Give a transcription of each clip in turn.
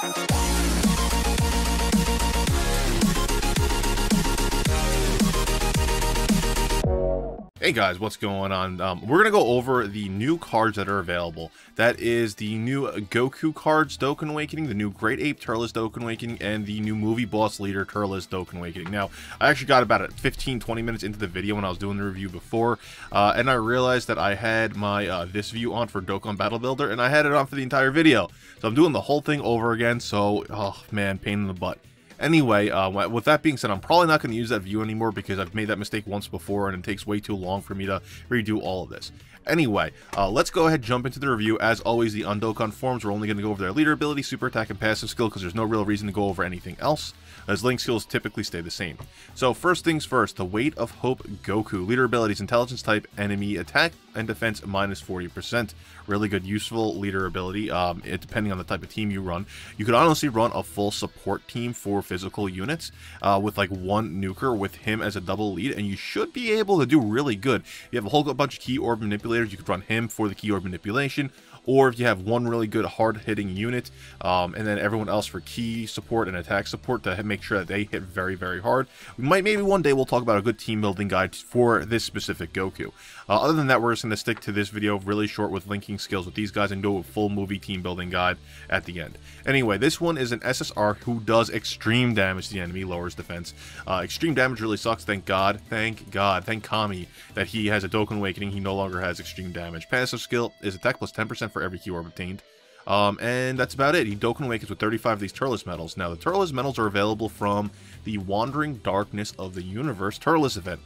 Bye. Hey guys, what's going on? Um, we're going to go over the new cards that are available. That is the new Goku cards Dokkan Awakening, the new Great Ape Turles Dokkan Awakening, and the new Movie Boss Leader Turles Dokkan Awakening. Now, I actually got about 15-20 minutes into the video when I was doing the review before, uh, and I realized that I had my uh, this view on for Dokkan Battle Builder, and I had it on for the entire video. So I'm doing the whole thing over again, so, oh man, pain in the butt. Anyway, uh, with that being said, I'm probably not going to use that view anymore because I've made that mistake once before and it takes way too long for me to redo all of this. Anyway, uh, let's go ahead and jump into the review. As always, the Undokan forms, we're only going to go over their leader ability, super attack, and passive skill because there's no real reason to go over anything else, as link skills typically stay the same. So first things first, the Weight of Hope Goku. Leader abilities, intelligence type, enemy attack and defense minus 40%. Really good, useful leader ability, um, it, depending on the type of team you run. You could honestly run a full support team for physical units uh, with like one nuker with him as a double lead, and you should be able to do really good. You have a whole bunch of key orb manipulators, you could run him for the key orb manipulation, or if you have one really good hard-hitting unit, um, and then everyone else for key support and attack support to make sure that they hit very, very hard. We might, maybe one day we'll talk about a good team building guide for this specific Goku. Uh, other than that, we're just going to stick to this video really short with linking skills with these guys and go with full movie team building guide at the end. Anyway, this one is an SSR who does extreme damage to the enemy, lowers defense. Uh, extreme damage really sucks, thank God, thank God, thank Kami that he has a Dokkan Awakening, he no longer has extreme damage. Passive skill is attack plus 10% for every key orb obtained. Um, and that's about it. He Dokkan Awakens with 35 of these Turles medals. Now, the Turles medals are available from the Wandering Darkness of the Universe Turles event.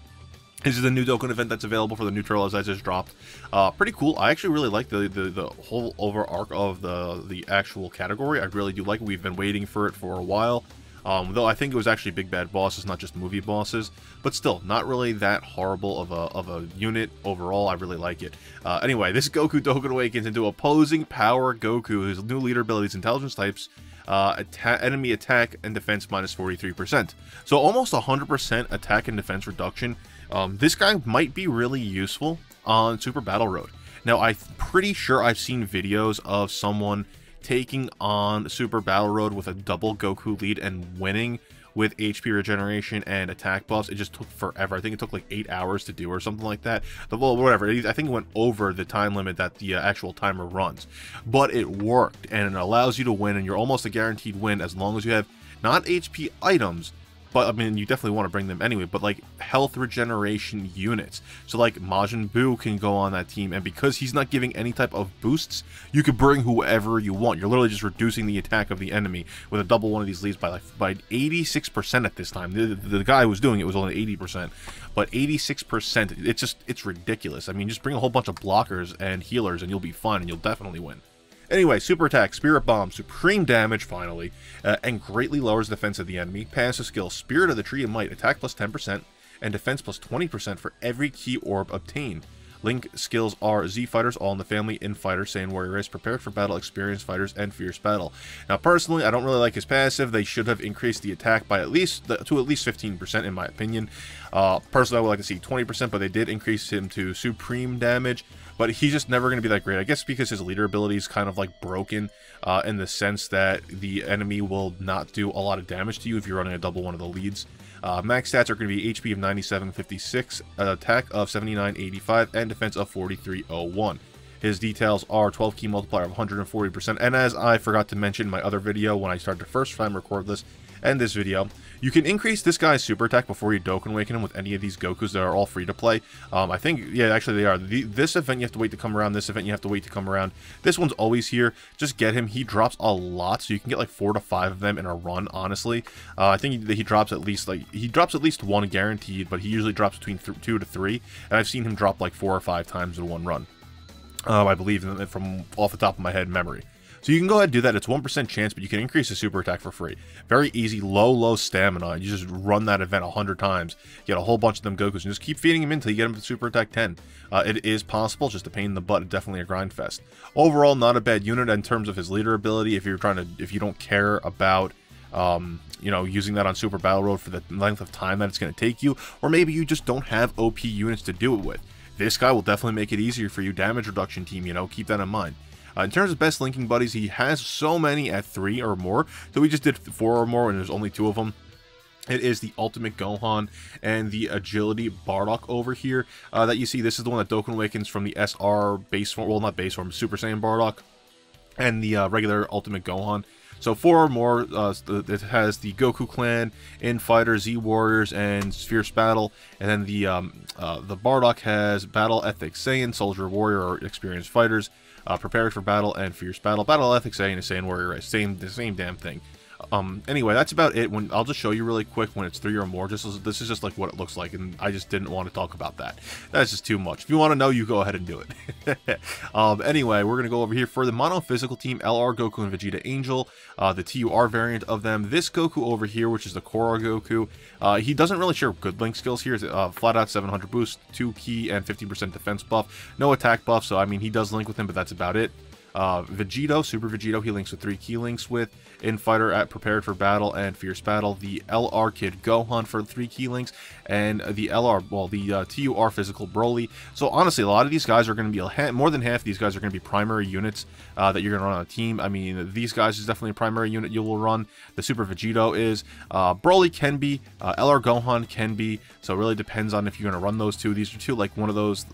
This is the new Dokkan event that's available for the new Turles I just dropped. Uh, pretty cool. I actually really like the, the, the whole over arc of the, the actual category. I really do like it. We've been waiting for it for a while. Um, though I think it was actually big bad bosses, not just movie bosses. But still, not really that horrible of a, of a unit overall. I really like it. Uh, anyway, this Goku Dokkan Awakens into opposing power Goku, whose new leader abilities, intelligence types, uh, atta enemy attack and defense minus 43%. So almost 100% attack and defense reduction. Um, this guy might be really useful on Super Battle Road. Now, I'm pretty sure I've seen videos of someone taking on Super Battle Road with a double Goku lead and winning with HP regeneration and attack buffs. It just took forever. I think it took like eight hours to do or something like that. The, well, whatever. I think it went over the time limit that the uh, actual timer runs. But it worked, and it allows you to win, and you're almost a guaranteed win as long as you have not HP items, but I mean, you definitely want to bring them anyway, but like health regeneration units. So like Majin Buu can go on that team, and because he's not giving any type of boosts, you could bring whoever you want. You're literally just reducing the attack of the enemy with a double one of these leads by like by 86% at this time. The, the, guy who was doing it was only 80%, but 86%, it's just, it's ridiculous. I mean, just bring a whole bunch of blockers and healers and you'll be fine and you'll definitely win. Anyway, super attack, spirit bomb, supreme damage finally, uh, and greatly lowers defense of the enemy. Passive skill, spirit of the tree of might, attack plus 10%, and defense plus 20% for every key orb obtained. Link skills are Z fighters, all in the family, in fighter, Saiyan warrior race, prepared for battle, experienced fighters, and fierce battle. Now, personally, I don't really like his passive. They should have increased the attack by at least to at least 15%, in my opinion. Uh, personally, I would like to see 20%, but they did increase him to supreme damage. But he's just never going to be that great. I guess because his leader ability is kind of like broken uh, in the sense that the enemy will not do a lot of damage to you if you're running a double one of the leads. Uh, max stats are going to be HP of 9756, attack of 7985, and defense of 4301. His details are 12 key multiplier of 140%, and as I forgot to mention in my other video when I started to first time record this, and this video, you can increase this guy's super attack before you Dokkan Awaken him with any of these Gokus that are all free to play. Um, I think, yeah, actually they are. The, this event you have to wait to come around, this event you have to wait to come around. This one's always here. Just get him. He drops a lot, so you can get like four to five of them in a run, honestly. Uh, I think he, he, drops at least, like, he drops at least one guaranteed, but he usually drops between two to three, and I've seen him drop like four or five times in one run. Um, I believe from off the top of my head memory. So you can go ahead and do that. It's 1% chance, but you can increase the super attack for free. Very easy, low, low stamina. You just run that event 100 times, get a whole bunch of them Gokus, and just keep feeding him until you get him to super attack 10. Uh, it is possible, just a pain in the butt, definitely a grind fest. Overall, not a bad unit in terms of his leader ability if you're trying to, if you don't care about um, you know, using that on Super Battle Road for the length of time that it's going to take you, or maybe you just don't have OP units to do it with. This guy will definitely make it easier for you damage reduction team, you know, keep that in mind. Uh, in terms of best linking buddies, he has so many at three or more. So we just did four or more, and there's only two of them. It is the Ultimate Gohan and the Agility Bardock over here uh, that you see. This is the one that Dokkan Awakens from the SR base form, well, not base form, Super Saiyan Bardock, and the uh, regular Ultimate Gohan. So four or more, uh, it has the Goku Clan, Infighter, Z Warriors, and Fierce Battle, and then the um, uh, the Bardock has Battle Ethic Saiyan, Soldier Warrior, or Experienced Fighters, uh, Prepared for Battle, and Fierce Battle. Battle ethics, Saiyan is Saiyan Warrior, same the same damn thing. Um, anyway, that's about it. When I'll just show you really quick when it's three or more. Just this is just like what it looks like, and I just didn't want to talk about that. That's just too much. If you want to know, you go ahead and do it. um, anyway, we're gonna go over here for the mono physical team: LR Goku and Vegeta Angel, uh, the TUR variant of them. This Goku over here, which is the Cooler Goku, uh, he doesn't really share good link skills here. Uh, flat out 700 boost, two key, and 50% defense buff. No attack buff, so I mean he does link with him, but that's about it. Uh, Vegito, Super Vegito, he links with three key links with. Infighter at Prepared for Battle and Fierce Battle. The LR Kid Gohan for three key links. And the LR, well, the uh, TUR Physical Broly. So honestly, a lot of these guys are going to be, more than half these guys are going to be primary units uh, that you're going to run on a team. I mean, these guys is definitely a primary unit you will run. The Super Vegito is. Uh, Broly can be. Uh, LR Gohan can be. So it really depends on if you're going to run those two. These are two, like, one of those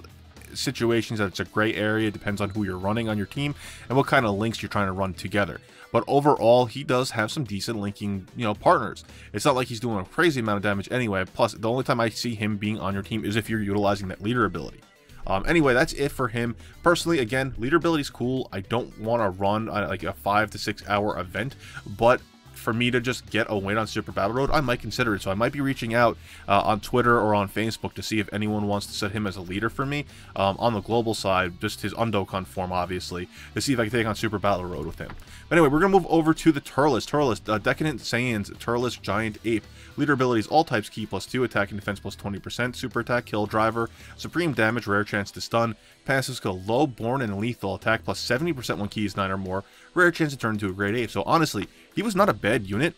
situations that it's a gray area. It depends on who you're running on your team and what kind of links you're trying to run together. But overall, he does have some decent linking, you know, partners. It's not like he's doing a crazy amount of damage anyway. Plus, the only time I see him being on your team is if you're utilizing that leader ability. Um, anyway, that's it for him. Personally, again, leader ability is cool. I don't want to run uh, like a five to six hour event, but for me to just get a win on Super Battle Road, I might consider it. So I might be reaching out uh, on Twitter or on Facebook to see if anyone wants to set him as a leader for me um, on the global side, just his Undokan form, obviously, to see if I can take on Super Battle Road with him. But anyway, we're going to move over to the Turles. Turles, uh, Decadent Saiyans, Turles Giant Ape. Leader abilities, all types key plus 2, attack and defense plus 20%, super attack, kill driver, supreme damage, rare chance to stun, passive skill low, born, and lethal, attack plus 70% when key is 9 or more, rare chance to turn into a Great Ape. So honestly, he was not a bad unit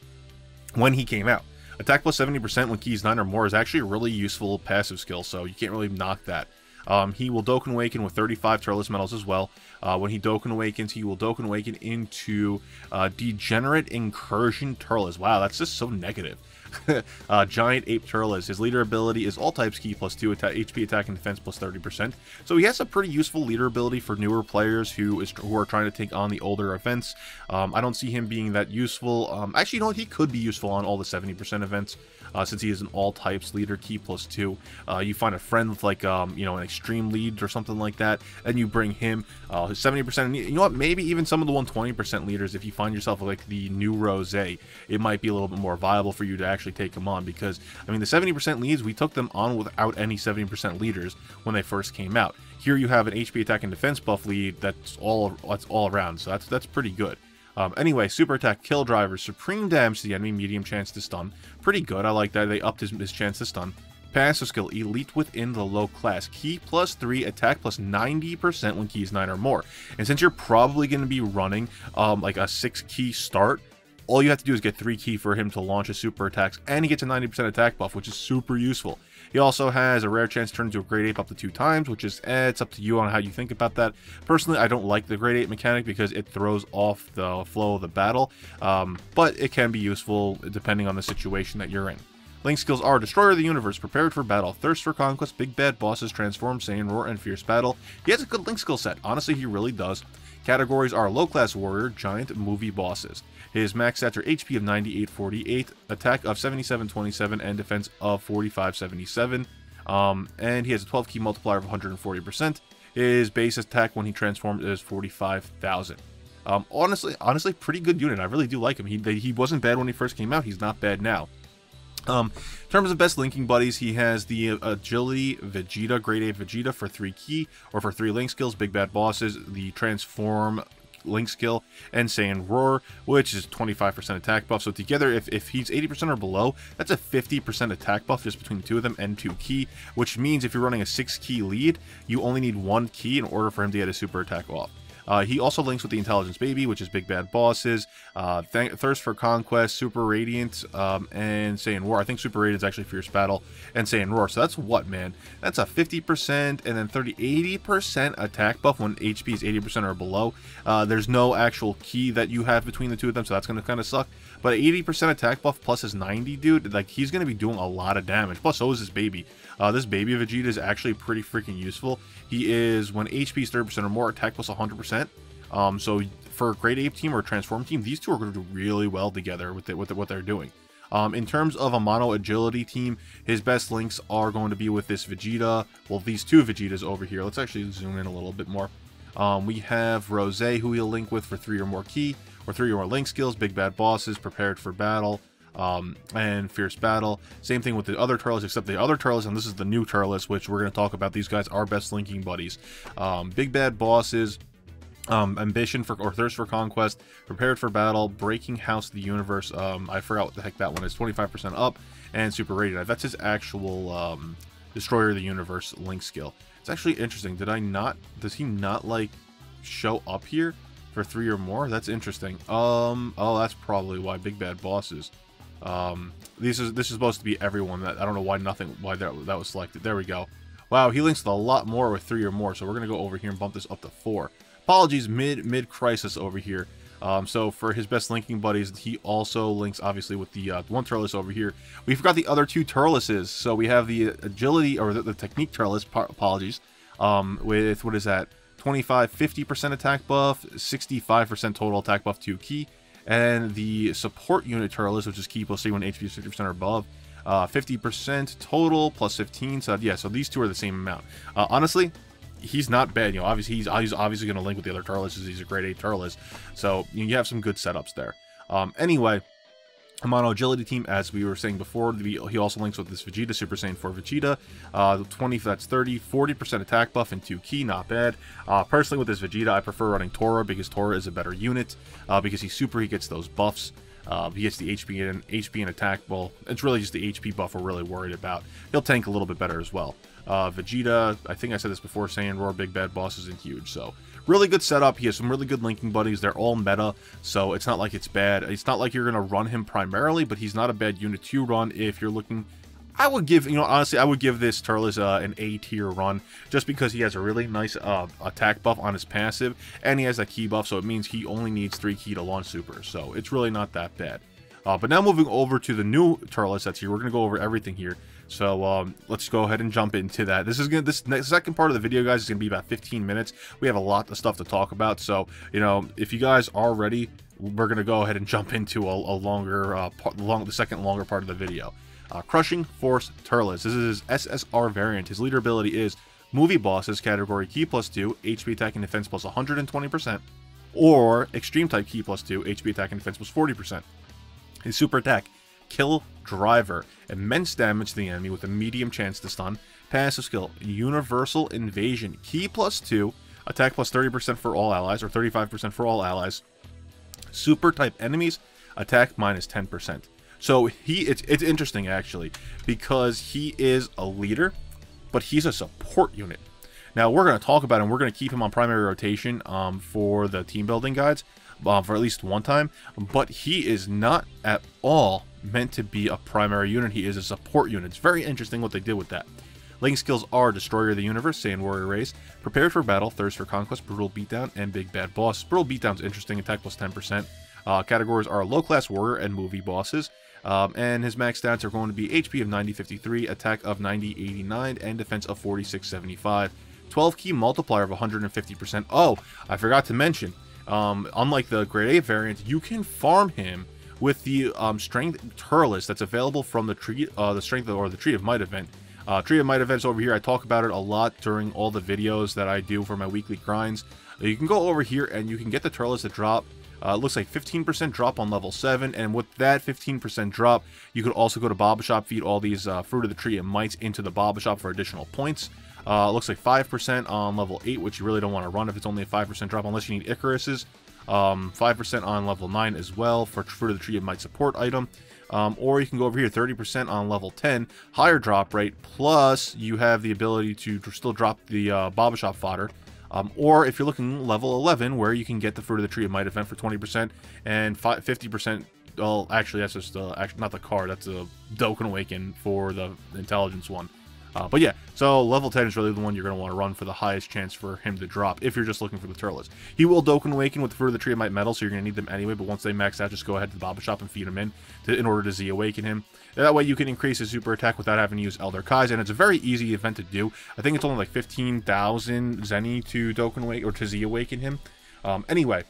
when he came out. Attack plus 70% when keys 9 or more is actually a really useful passive skill, so you can't really knock that. Um, he will Dokkan Awaken with 35 Turles medals as well. Uh, when he Dokkan Awakens, he will Dokkan Awaken into uh, Degenerate Incursion Turles. Wow, that's just so negative. uh, Giant Ape Turles. His leader ability is all types key plus 2 attack, HP attack and defense plus 30%. So he has a pretty useful leader ability for newer players who is who are trying to take on the older events. Um, I don't see him being that useful. Um, actually, you know what? He could be useful on all the 70% events uh, since he is an all types leader, key plus two. Uh, you find a friend with like um, you know an extreme lead or something like that, and you bring him uh, 70%. You know what? Maybe even some of the 120% leaders, if you find yourself like the new Rose, it might be a little bit more viable for you to actually take them on because I mean the 70% leads we took them on without any 70% leaders when they first came out. Here you have an HP attack and defense buff lead that's all that's all around, so that's that's pretty good. Um, anyway, super attack, kill driver, supreme damage to the enemy, medium chance to stun. Pretty good, I like that. They upped his, his chance to stun. Passive skill, elite within the low class. Key plus 3, attack plus 90% when keys 9 or more. And since you're probably going to be running um, like a 6 key start, all you have to do is get 3 key for him to launch his super attacks, and he gets a 90% attack buff, which is super useful. He also has a rare chance to turn into a Great Ape up to two times, which is, eh, it's up to you on how you think about that. Personally, I don't like the Great Ape mechanic because it throws off the flow of the battle, um, but it can be useful depending on the situation that you're in. Link skills are Destroyer of the Universe, Prepared for Battle, Thirst for Conquest, Big Bad Bosses, Transform, Saiyan Roar, and Fierce Battle. He has a good Link skill set. Honestly, he really does. Categories are Low Class Warrior, Giant, Movie Bosses. His max stats are HP of 9848, attack of 7727, and defense of 4577. Um, and he has a 12 key multiplier of 140%. His base attack when he transforms is 45,000. Um, honestly, honestly, pretty good unit. I really do like him. He he wasn't bad when he first came out. He's not bad now. Um, in terms of best linking buddies, he has the uh, Agility Vegeta, Great Ape Vegeta for 3 key, or for 3 link skills, Big Bad Bosses, the Transform Link skill, and Saiyan Roar, which is 25% attack buff. So together, if, if he's 80% or below, that's a 50% attack buff just between the two of them and 2 key, which means if you're running a 6 key lead, you only need 1 key in order for him to get a super attack off. Uh, he also links with the Intelligence Baby, which is Big Bad Bosses, uh, Thirst for Conquest, Super Radiant, um, and Saiyan Roar. I think Super Radiant is actually Fierce Battle and Saiyan Roar. So that's what, man? That's a 50% and then 30, 80% attack buff when HP is 80% or below. Uh, there's no actual key that you have between the two of them, so that's going to kind of suck. But 80% attack buff plus his 90, dude, like he's going to be doing a lot of damage. Plus, so is this baby. Uh, this baby Vegeta is actually pretty freaking useful. He is, when HP is 30% or more, attack plus 100%. Um, so for a Great Ape team or a Transform team, these two are going to do really well together with, it, with what they're doing. Um, in terms of a mono agility team, his best links are going to be with this Vegeta. Well, these two Vegetas over here. Let's actually zoom in a little bit more. Um, we have Rose, who he'll link with for three or more key, or three or more link skills, big bad bosses, prepared for battle, um, and Fierce Battle. Same thing with the other Turles, except the other Turles, and this is the new Turles, which we're going to talk about. These guys are best linking buddies. Um, big Bad Bosses, um, Ambition for or Thirst for Conquest, Prepared for Battle, Breaking House of the Universe. Um, I forgot what the heck that one is. 25% up, and Super Radiant. That's his actual um, Destroyer of the Universe link skill. It's actually interesting. Did I not? Does he not like show up here for three or more? That's interesting. Um. Oh, that's probably why Big Bad Bosses. Um, this is this is supposed to be everyone. That I don't know why nothing why that that was selected. There we go. Wow, he links a lot more with three or more. So we're gonna go over here and bump this up to four. Apologies, mid mid crisis over here. Um, so for his best linking buddies, he also links obviously with the uh, one Turles over here. We forgot the other two Turleses. So we have the agility or the, the technique Turles. Apologies. Um, with what is that? 25, 50% attack buff, 65% total attack buff to key, and the support unit Turles, which is key plus 3 when HP is 50% or above. 50% uh, total plus 15. So yeah, so these two are the same amount. Uh, honestly, he's not bad. You know, obviously he's, he's obviously going to link with the other Turles he's a Great Ape Turles. So you have some good setups there. Um, anyway, Mono Agility team, as we were saying before, he also links with this Vegeta, Super Saiyan 4 Vegeta. Uh, 20, that's 30, 40% attack buff and 2 key, not bad. Uh, personally, with this Vegeta, I prefer running Tora because Tora is a better unit. Uh, because he's super, he gets those buffs. Uh, he gets the HP and HP and attack. Well, it's really just the HP buff we're really worried about. He'll tank a little bit better as well. Uh, Vegeta, I think I said this before, Saiyan Roar, Big Bad Boss isn't huge, so really good setup. He has some really good linking buddies. They're all meta, so it's not like it's bad. It's not like you're going to run him primarily, but he's not a bad unit to run if you're looking... I would give, you know, honestly, I would give this Turles uh, an A tier run just because he has a really nice uh, attack buff on his passive, and he has a key buff, so it means he only needs 3 key to launch super, so it's really not that bad. Uh, but now moving over to the new Turles that's here, we're going to go over everything here. So um, let's go ahead and jump into that. This is gonna this next, second part of the video, guys, is gonna be about 15 minutes. We have a lot of stuff to talk about. So you know, if you guys are ready, we're gonna go ahead and jump into a, a longer, uh, part, long, the second longer part of the video. Uh, Crushing Force Turles. This is his SSR variant. His leader ability is Movie Bosses category Key plus 2, HP attack and defense plus 120%, or Extreme type Key plus 2, HP attack and defense plus 40%. His super attack Kill Driver. Immense damage to the enemy with a medium chance to stun. Passive skill, Universal Invasion. Key plus 2, attack plus 30% for all allies, or 35% for all allies. Super type enemies, attack minus 10%. So he, it's, it's interesting actually, because he is a leader, but he's a support unit. Now we're going to talk about him. We're going to keep him on primary rotation um, for the team building guides uh, for at least one time, but he is not at all meant to be a primary unit. He is a support unit. It's very interesting what they did with that. Link skills are Destroyer of the Universe, Saiyan Warrior Race, Prepared for Battle, Thirst for Conquest, Brutal Beatdown, and Big Bad Boss. Brutal Beatdown's interesting, attack plus 10%. Uh, categories are Low Class Warrior and Movie Bosses. Um, and his max stats are going to be HP of 9053, attack of 9089, and defense of 4675. 12 key multiplier of 150%. Oh, I forgot to mention, um, unlike the Great Ape variant, you can farm him with the um, Strength Turles that's available from the tree, uh, the Strength or the Tree of Might event. Uh, Tree of Might events over here, I talk about it a lot during all the videos that I do for my weekly grinds. You can go over here and you can get the Turles that drop. Uh, it looks like 15% drop on level 7, and with that 15% drop, you could also go to Baba Shop, feed all these uh, Fruit of the Tree and Mites into the Baba Shop for additional points. Uh, looks like 5% on level 8, which you really don't want to run if it's only a 5% drop, unless you need Icaruses. Um, 5% on level 9 as well for Fruit of the Tree of Might support item. Um, or you can go over here 30% on level 10, higher drop rate, plus you have the ability to still drop the uh, Baba Shop fodder Um, or if you're looking level 11, where you can get the Fruit of the Tree of Might event for 20% and 50%. Well, actually, that's just uh, actually not the card. That's a Dokkan Awaken for the intelligence one. Uh, but yeah, so level 10 is really the one you're going to want to run for the highest chance for him to drop if you're just looking for the Turles. He will Dokkan Awaken with the Fruit of the Tree of Might Metal, so you're going to need them anyway, but once they max out, just go ahead to the Baba Shop and feed him in to, in order to Z Awaken him. That way you can increase his super attack without having to use Elder Kais, and it's a very easy event to do. I think it's only like 15,000 Zeni to Dokkan Awaken, or to Z Awaken him. Um, anyway,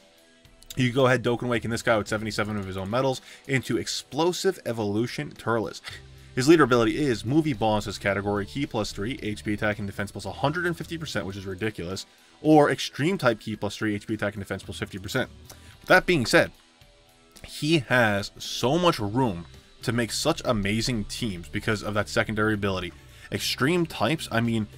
you go ahead, Dokkan Awaken this guy with 77 of his own medals into Explosive Evolution Turles. His leader ability is Movie Bosses category, key plus 3, HP attack and defense plus 150%, which is ridiculous, or Extreme type key plus 3, HP attack and defense plus 50%. With That being said, he has so much room to make such amazing teams because of that secondary ability. Extreme types, I mean,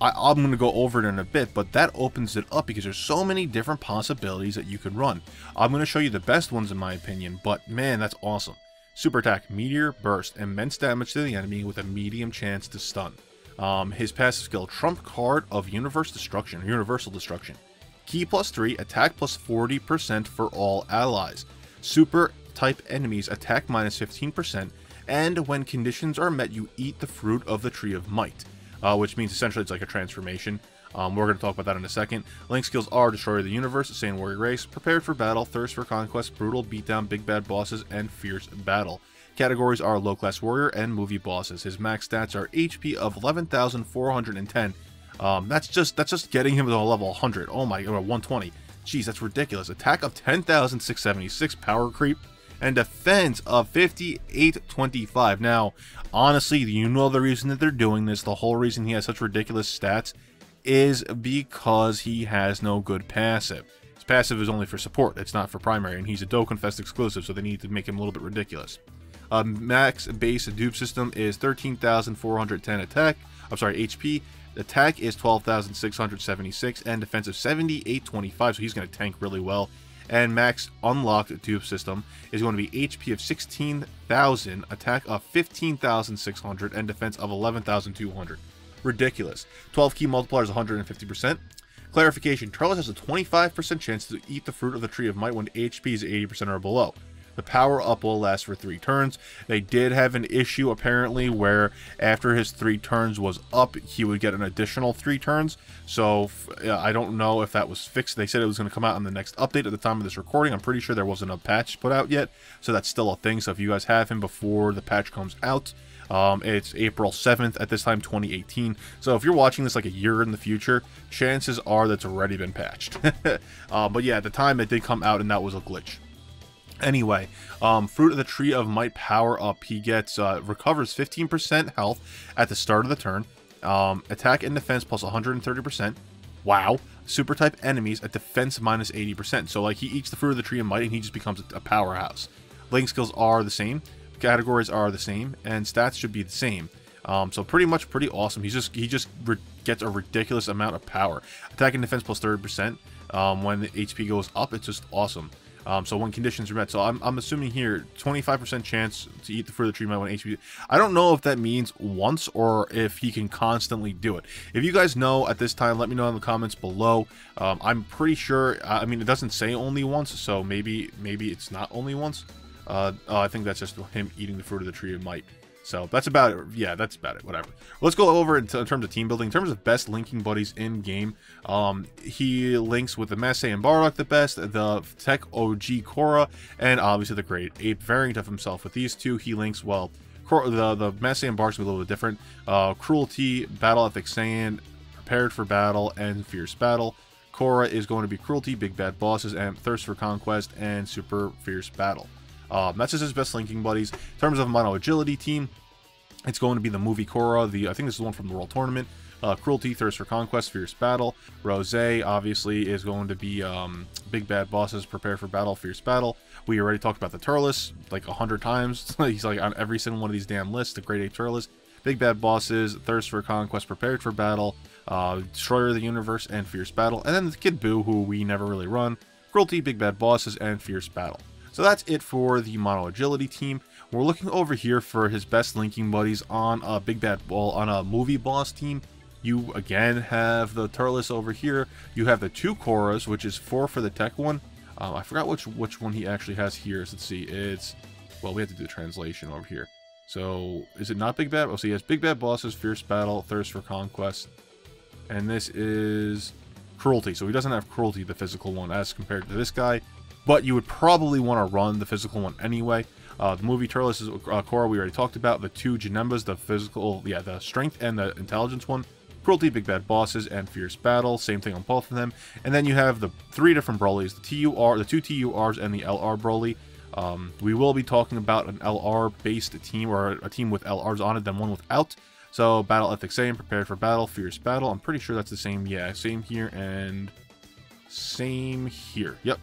I, am going to go over it in a bit, but that opens it up because there's so many different possibilities that you could run. I'm going to show you the best ones in my opinion, but man, that's awesome. Super attack, Meteor Burst, immense damage to the enemy with a medium chance to stun. Um, his passive skill, Trump card of Universe Destruction, Universal Destruction. Ki plus 3, attack plus 40% for all allies. Super type enemies attack minus 15%, and when conditions are met, you eat the fruit of the Tree of Might, uh, which means essentially it's like a transformation. Um, we're going to talk about that in a second. Link skills are Destroyer of the Universe, Saiyan Warrior Race, Prepared for Battle, Thirst for Conquest, Brutal Beatdown, Big Bad Bosses, and Fierce Battle. Categories are Low Class Warrior and Movie Bosses. His max stats are HP of 11,410. Um, that's just that's just getting him to a level 100. Oh my, or 120. Jeez, that's ridiculous. Attack of 10,676 power creep and defense of 5825. Now, honestly, you know the reason that they're doing this. The whole reason he has such ridiculous stats is because he has no good passive. His passive is only for support, it's not for primary, and he's a Dokkan Fest exclusive, so they need to make him a little bit ridiculous. Uh, max base dupe system is 13,410 attack, I'm sorry, HP. Attack is 12,676 and defense of 7,825, so he's going to tank really well. And max unlocked dupe system is going to be HP of 16,000, attack of 15,600, and defense of 11,200 ridiculous. 12 key multiplier is 150%. Clarification, Turles has a 25% chance to eat the fruit of the Tree of Might when HP is 80% or below. The power up will last for three turns. They did have an issue apparently where after his three turns was up, he would get an additional three turns. So I don't know if that was fixed. They said it was going to come out on the next update at the time of this recording. I'm pretty sure there wasn't a patch put out yet. So that's still a thing. So if you guys have him before the patch comes out, um, it's April 7th at this time, 2018. So if you're watching this like a year in the future, chances are that's already been patched. uh, but yeah, at the time it did come out and that was a glitch. Anyway, um, Fruit of the Tree of Might power up. He gets uh, recovers 15% health at the start of the turn. Um, attack and defense plus 130%. Wow. Super type enemies at defense minus 80%. So like he eats the Fruit of the Tree of Might and he just becomes a powerhouse. Link skills are the same categories are the same, and stats should be the same. Um, so pretty much pretty awesome. He's just he just gets a ridiculous amount of power. Attack and defense plus 30%. Um, when the HP goes up, it's just awesome. Um, so when conditions are met, so I'm, I'm assuming here 25% chance to eat the further treatment when HP. I don't know if that means once or if he can constantly do it. If you guys know at this time, let me know in the comments below. Um, I'm pretty sure. I mean, it doesn't say only once, so maybe maybe it's not only once. Uh, oh, I think that's just him eating the fruit of the tree of might. So that's about it. Yeah, that's about it. Whatever. Let's go over in, in terms of team building. In terms of best linking buddies in game, um, he links with the Massey and Bardock the best, the Tech OG Cooler, and obviously the great ape variant of himself. With these two, he links well. The the Massey and Bardock's a little bit different. Uh, Cruelty, Battle Ethic Saiyan, Prepared for Battle, and Fierce Battle. Cooler is going to be Cruelty, Big Bad Bosses, and Thirst for Conquest, and Super Fierce Battle. Um, that's just his best linking buddies. In terms of mono agility team, it's going to be the movie Cooler. The I think this is one from the World Tournament. Uh, Cruelty, Thirst for Conquest, Fierce Battle. Rose, obviously, is going to be um, Big Bad Bosses, Prepare for Battle, Fierce Battle. We already talked about the Turles like a hundred times. He's like on every single one of these damn lists, the Great Ape Turles. Big Bad Bosses, Thirst for Conquest, Prepared for Battle, uh, Destroyer of the Universe, and Fierce Battle. And then the Kid Boo, who we never really run. Cruelty, Big Bad Bosses, and Fierce Battle. So that's it for the Mono Agility team. We're looking over here for his best linking buddies on a Big Bad Ball on a Movie Boss team. You again have the Turles over here. You have the two Coolers, which is four for the tech one. Um, I forgot which which one he actually has here. So let's see. It's well, we have to do the translation over here. So is it not Big Bad? Oh, so he has Big Bad Bosses, Fierce Battle, Thirst for Conquest, and this is Cruelty. So he doesn't have Cruelty, the physical one, as compared to this guy. But you would probably want to run the physical one anyway. Uh, the movie Turles is uh, Cooler we already talked about. The two Janembas, the physical, yeah, the strength and the intelligence one. Cruelty, Big Bad Bosses, and Fierce Battle. Same thing on both of them. And then you have the three different Brolys, the TUR, the two TURs, and the LR Broly. Um, we will be talking about an LR-based team, or a team with LRs on it, then one without. So, Battle Ethics same, Prepared for Battle, Fierce Battle. I'm pretty sure that's the same. Yeah, same here and same here. Yep.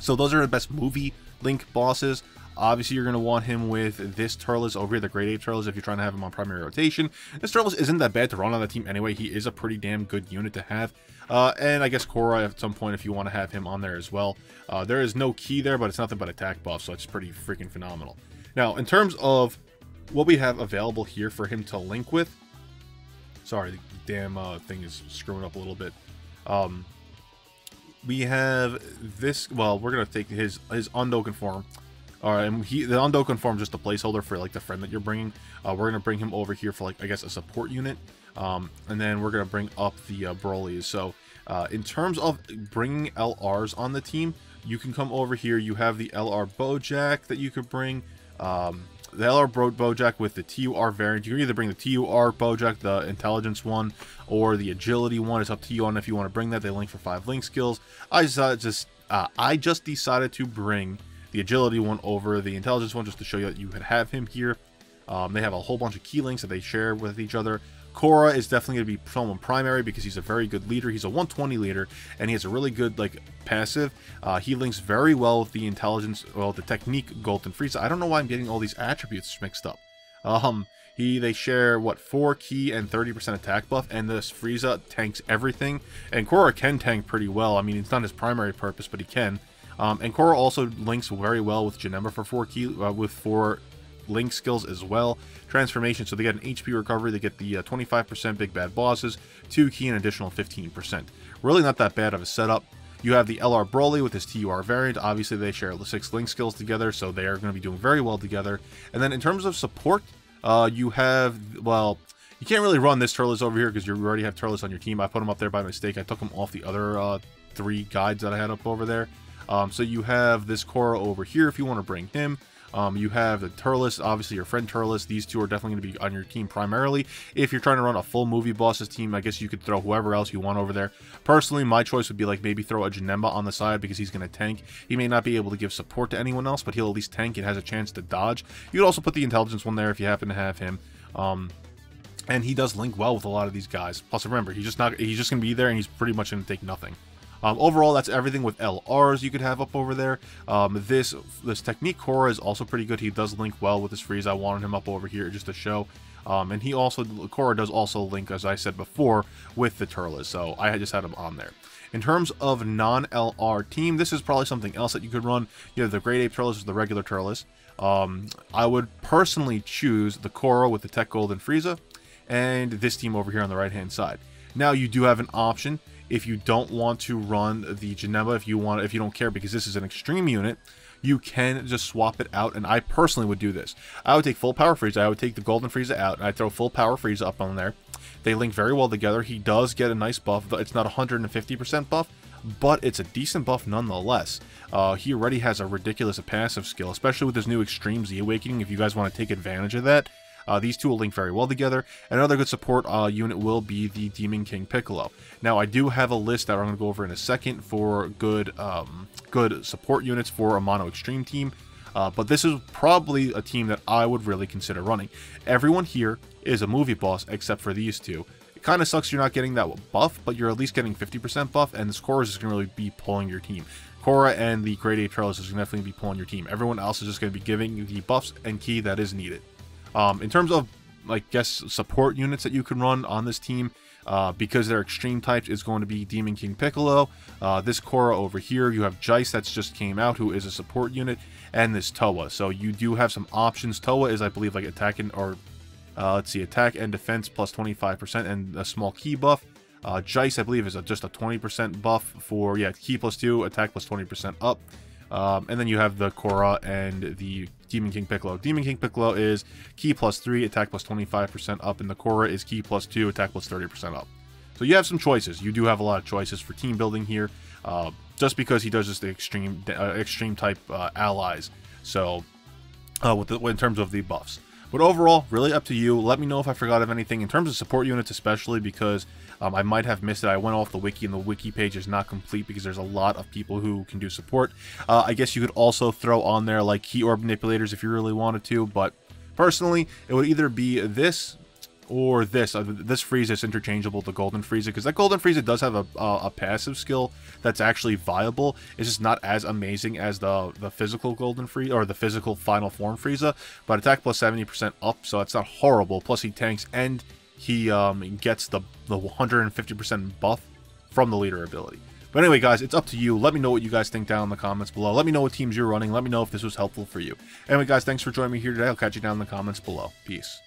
So those are the best movie Link bosses. Obviously, you're going to want him with this Turles over here, the Great Ape Turles, if you're trying to have him on primary rotation. This Turles isn't that bad to run on the team anyway. He is a pretty damn good unit to have. Uh, and I guess Cooler at some point if you want to have him on there as well. Uh, there is no key there, but it's nothing but attack buff, so it's pretty freaking phenomenal. Now, in terms of what we have available here for him to link with, sorry, the damn uh, thing is screwing up a little bit. Um, we have this, well, we're to take his, his Undoken form. Alright, and he the Undoken form just a placeholder for like the friend that you're bringing. Uh, we're gonna bring him over here for like I guess a support unit, um, and then we're gonna bring up the uh, Broly's. So uh, in terms of bringing LRs on the team, you can come over here. You have the LR Bojack that you could bring. Um, the LR Bojack with the TUR variant. You can either bring the TUR Bojack, the intelligence one, or the agility one. It's up to you on if you want to bring that. They link for five link skills. I just, uh, just uh, I just decided to bring the agility one over the intelligence one just to show you that you could have him here. Um, they have a whole bunch of key links that they share with each other. Cooler is definitely going to be someone primary because he's a very good leader. He's a 120 leader, and he has a really good like passive. Uh, he links very well with the intelligence, well, the technique Golden Frieza. I don't know why I'm getting all these attributes mixed up. Um, he they share what four key and 30% attack buff, and this Frieza tanks everything. And Cooler can tank pretty well. I mean, it's not his primary purpose, but he can. Um, and Cooler also links very well with Janemba for 4 key, uh, with 4 link skills as well. Transformation, so they get an HP recovery, they get the 25% uh, big bad bosses, 2 key, and additional 15%. Really not that bad of a setup. You have the LR Broly with his TUR variant. Obviously, they share the 6 link skills together, so they are going to be doing very well together. And then in terms of support, uh, you have, well, you can't really run this Turles over here because you already have Turles on your team. I put him up there by mistake. I took him off the other uh, three guides that I had up over there. Um, so you have this Cooler over here if you want to bring him. Um, you have the Turles, obviously your friend Turles. These two are definitely going to be on your team primarily. If you're trying to run a full movie bosses team, I guess you could throw whoever else you want over there. Personally, my choice would be like maybe throw a Janemba on the side because he's going to tank. He may not be able to give support to anyone else, but he'll at least tank and has a chance to dodge. You could also put the intelligence one there if you happen to have him. Um, and he does link well with a lot of these guys. Plus, remember, he's just not—he's just gonna be there, and he's pretty much gonna take nothing. Um, overall, that's everything with LRs you could have up over there. Um, this this technique Cooler is also pretty good. He does link well with this freeze. I wanted him up over here just to show. Um, and he also, Cooler does also link, as I said before, with the Turles. So I just had him on there. In terms of non-LR team, this is probably something else that you could run. You have the Great Ape Turles or the regular Turles. Um, I would personally choose the Cooler with the Tech Golden Frieza, and this team over here on the right-hand side. Now you do have an option if you don't want to run the Janemba, if you want, if you don't care, because this is an extreme unit, you can just swap it out, and I personally would do this. I would take full power Frieza, I would take the Golden Frieza out, and I'd throw full power Frieza up on there. They link very well together. He does get a nice buff. It's not 150% buff, but it's a decent buff nonetheless. Uh, he already has a ridiculous passive skill, especially with his new Extreme Z Awakening, if you guys want to take advantage of that. Uh, these two will link very well together. Another good support uh, unit will be the Demon King Piccolo. Now, I do have a list that I'm going to go over in a second for good, um, good support units for a Mono Extreme team. Uh, but this is probably a team that I would really consider running. Everyone here is a movie boss except for these two. It kind of sucks you're not getting that buff, but you're at least getting 50% buff, and this Cooler is going to really be pulling your team. Cooler and the Great Ape Turles is going to definitely be pulling your team. Everyone else is just going to be giving you the buffs and key that is needed. Um, in terms of, like, guess support units that you can run on this team, uh, because they're extreme types, is going to be Demon King Piccolo. Uh, this Cooler over here, you have Jeice that's just came out, who is a support unit, and this Towa. So you do have some options. Towa is, I believe, like attacking or Uh, let's see, attack and defense plus 25% and a small key buff. Uh, Jeice, I believe, is a, just a 20% buff for, yeah, key plus 2, attack plus 20% up. Um, and then you have the Cooler and the Demon King Piccolo. Demon King Piccolo is key plus 3, attack plus 25% up, and the Cooler is key plus 2, attack plus 30% up. So you have some choices. You do have a lot of choices for team building here, uh, just because he does just the extreme uh, extreme type uh, allies. So uh, with the, in terms of the buffs. But overall, really up to you. Let me know if I forgot of anything in terms of support units, especially because um, I might have missed it. I went off the wiki, and the wiki page is not complete because there's a lot of people who can do support. Uh, I guess you could also throw on there like key orb manipulators if you really wanted to, but personally, it would either be this or this. Uh, this Frieza is interchangeable to Golden Frieza because that Golden Frieza does have a, a, a, passive skill that's actually viable. It's just not as amazing as the the physical Golden Frieza or the physical Final Form Frieza, but attack plus 70% up, so it's not horrible. Plus he tanks and he um, gets the, the 150% buff from the leader ability. But anyway, guys, it's up to you. Let me know what you guys think down in the comments below. Let me know what teams you're running. Let me know if this was helpful for you. Anyway, guys, thanks for joining me here today. I'll catch you down in the comments below. Peace.